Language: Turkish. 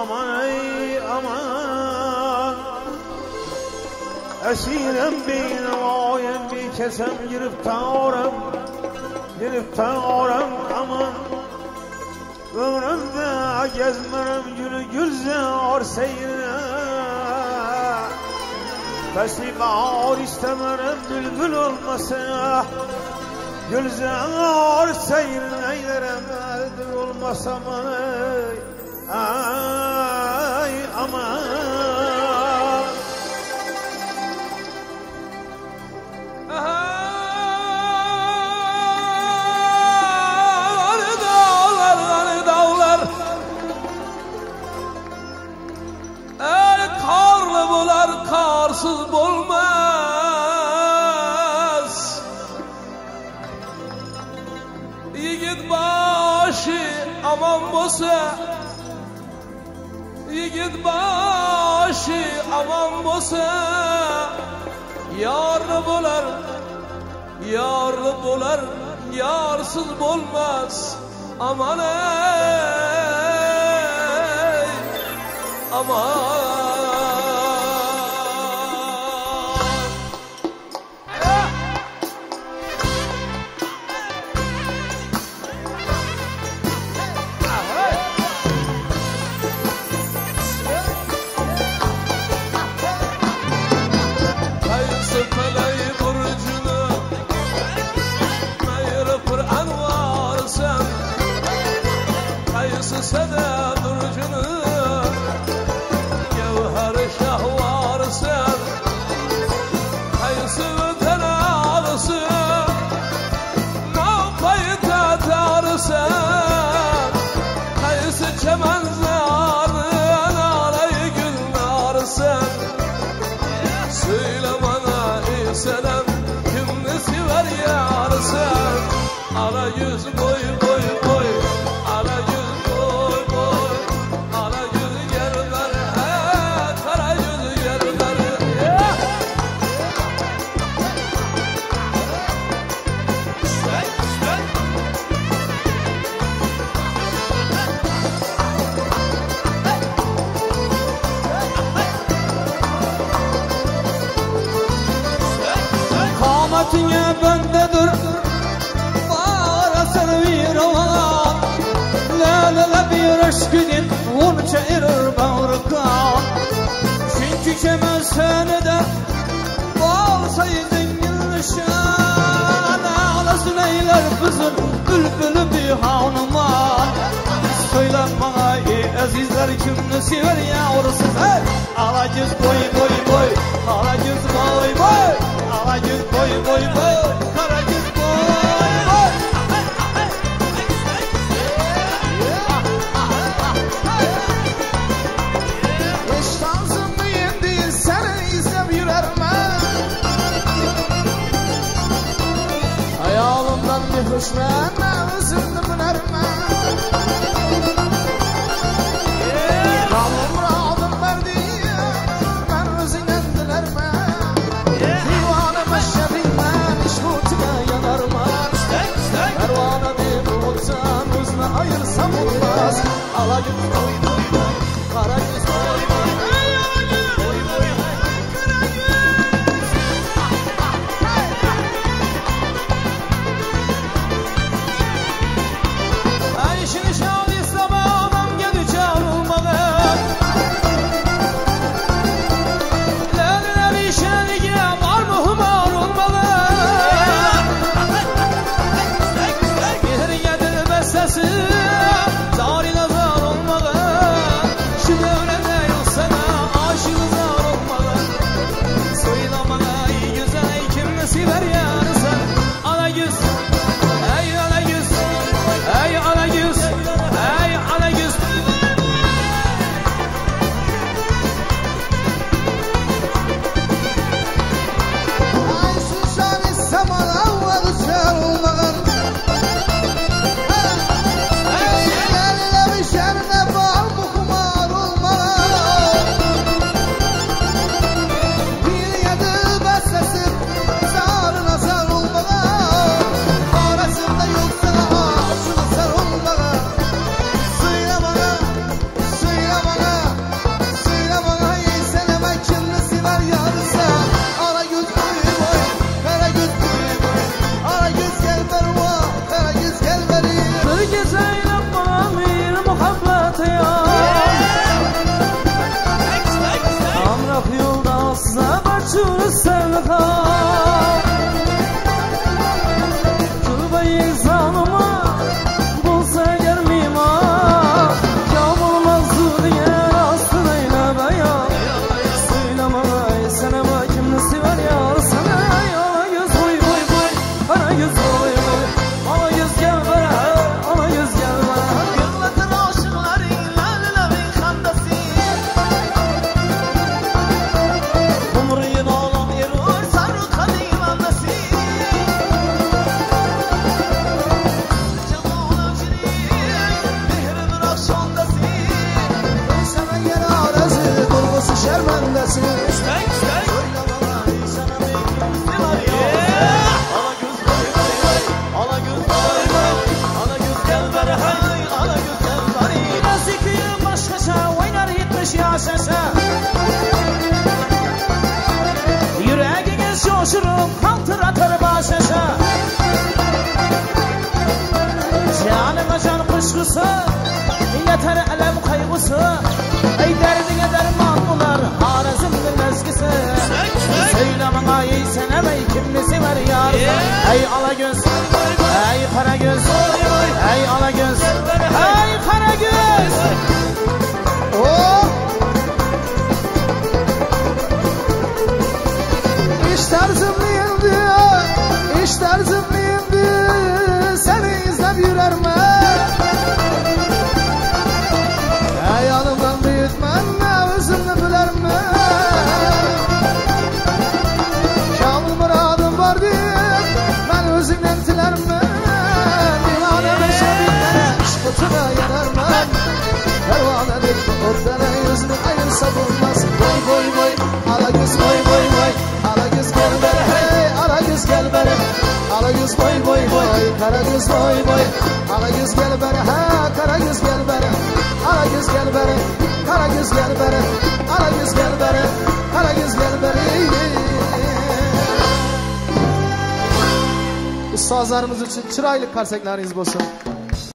aman ey aman. Esirem oyen bir kesem giriftarım Giriftarım aman. Ömrümde gezmerim gülü gülzar seyrine. Fesli bahar istemerim bülbül olmasa. Gülzar seyrine eylerim eldir olmasa aman আমার aman bosa. Yarlı bular, Yarlı bular, yarsız bulmaz. Aman ey, aman. Onu çevirir bağırkan Çünkü kemer seni de Bağırsaydın yılışan Ağlasın eyler kızın Bülbülü bir hanıma. Söyle bana ey azizler kimini sever yavrusu? Hey! Alacız boy boy Christmas. Yetmiş yaşaşa Yüreğine şaşırıp kaltır atar başaşa Canıma can kuşkusu Yeter elem kaygısı. Ey derdine derman bular Harazımdır mezgisi Söyleme gayi sen ey kimlisi var yar Ey ala göz Ey kara göz. Ey ala göz Ey işkutuna yanarman Pervanedir otlara yüzünü ayırsa bulmaz Boy boy boy ala göz boy boy boy. Ala göz gel bere hey ala göz gel bere. Ala göz boy boy boy kara göz boy boy. Ala göz gel bere ha kara göz gel bere. Ala göz gel bere kara göz gel bere. Ala göz gel bere kara göz gel bere. Ustazlarımız için çıraylık karsekleriniz olsun.